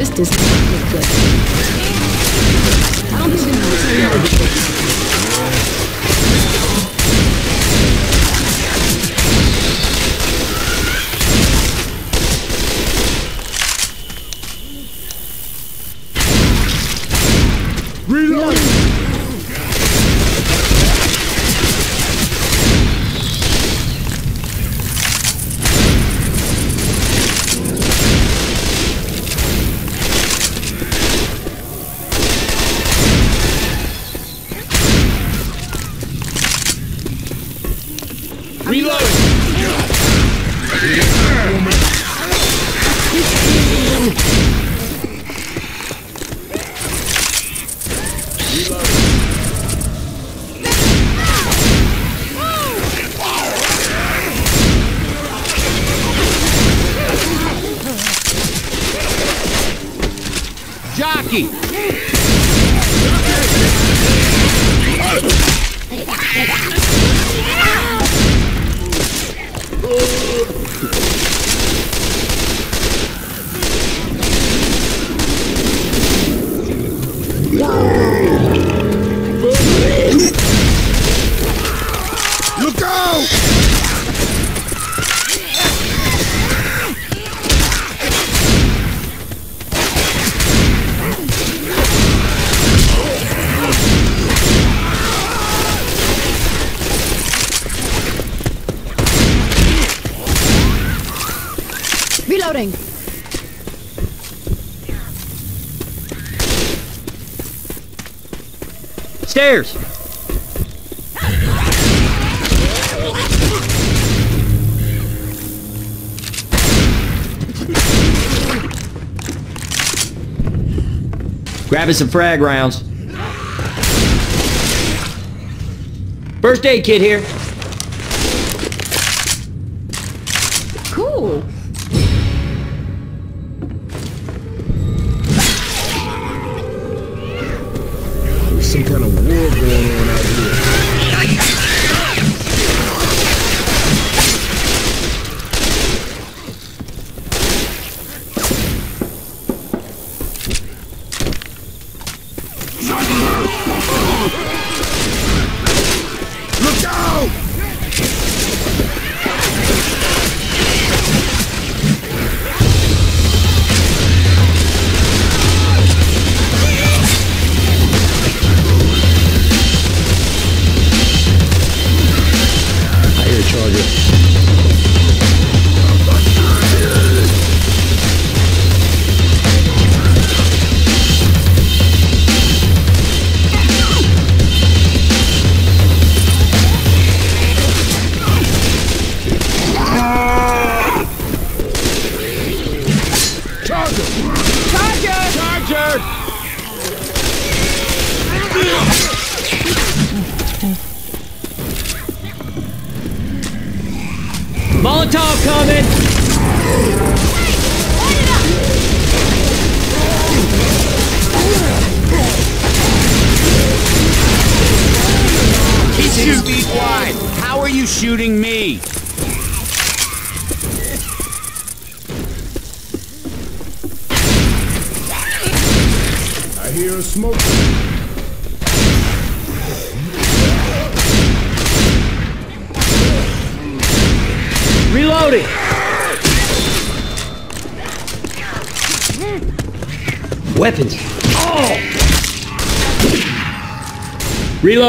This does not look good. Jockey! Look Stairs! Grabbing some frag rounds. First aid kit here. Cool. Some kind of war going on out here. He's two feet wide. How are you shooting me? I hear a smoke. Reloading! Weapons. Oh! Reload.